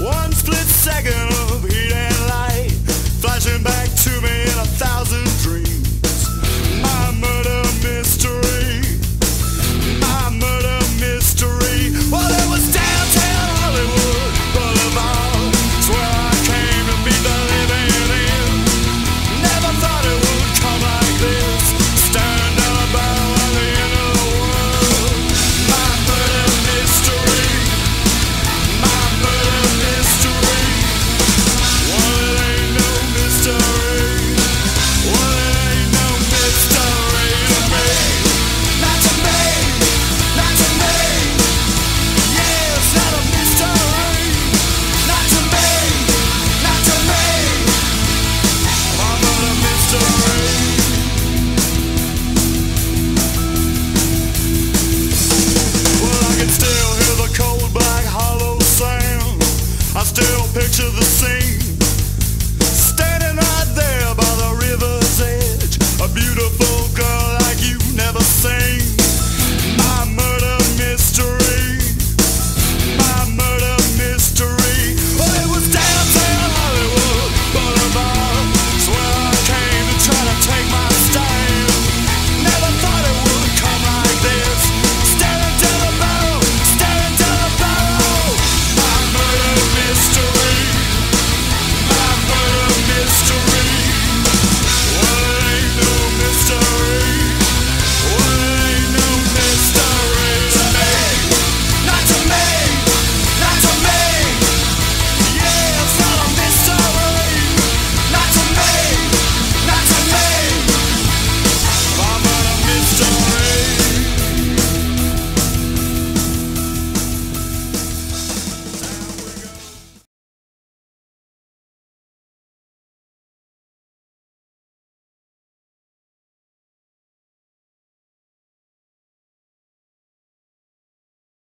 One split second.